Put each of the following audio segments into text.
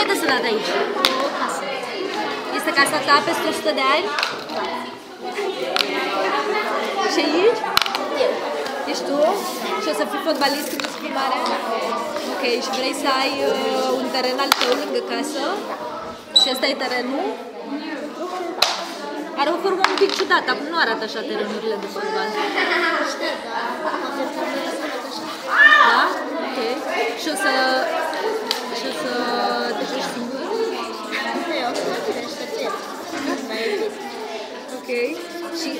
ai desenat aici? Este casa ta peste 100 de ani? Și aici? Eu. Ești tu? Și o să fii fotbalist când o să fii mare? Ok, și vrei să ai uh, un teren al tău lângă casă? Și ăsta e terenul? Are o formă un pic ciudată, acum nu arată așa terenurile de fotbal. Știu, dar avem familie să arăt așa. Da? Ok. Și o să... Ok. Și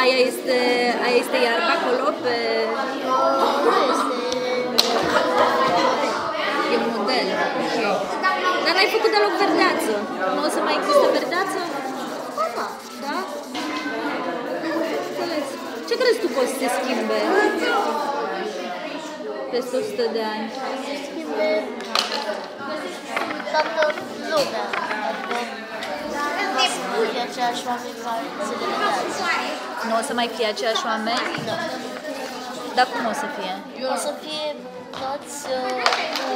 aia este, aia este iarba acolo pe... Nu este... E model. Ok. Dar n-ai făcut deloc verdeață. Nu o să mai există verdeață? Mama, Da? Înțeles. Ce crezi tu că o să se schimbe peste 100 de ani? se schimbe toată lumea. Adică nu o să fie aceiași oameni ca zilele de azi. Nu o să mai fie aceiași oameni? Da. Dar cum o să fie? O să fie toți uh, cu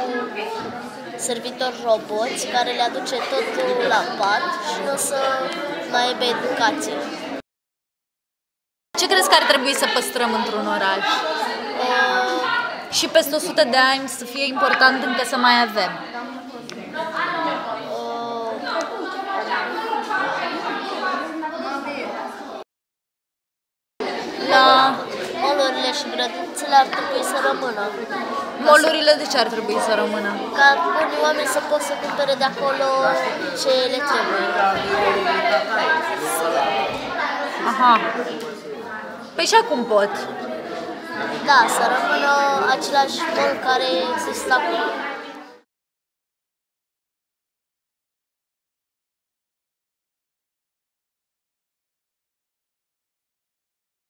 servitori roboți care le aduce totul la pat și nu o să mai aibă educație. Ce crezi că ar trebui să păstrăm într-un oraș? Uh, Și peste 100 de ani să fie important încă să mai avem. uh, La molurile și grădinițele ar trebui să rămână. molurile de ce ar trebui să rămână? Ca unii oameni să pot să cumpere de acolo ce le trebuie. Aha. Păi și acum pot. Da, să rămână același mol care exista acum.